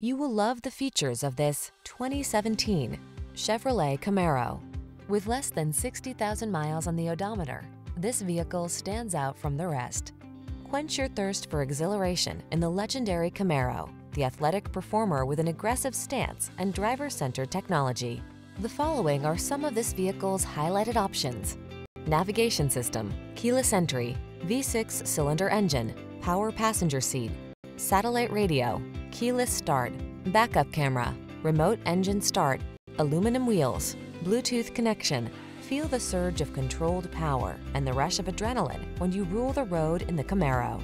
You will love the features of this 2017 Chevrolet Camaro. With less than 60,000 miles on the odometer, this vehicle stands out from the rest. Quench your thirst for exhilaration in the legendary Camaro, the athletic performer with an aggressive stance and driver-centered technology. The following are some of this vehicle's highlighted options. Navigation system, keyless entry, V6 cylinder engine, power passenger seat, satellite radio, keyless start, backup camera, remote engine start, aluminum wheels, Bluetooth connection. Feel the surge of controlled power and the rush of adrenaline when you rule the road in the Camaro.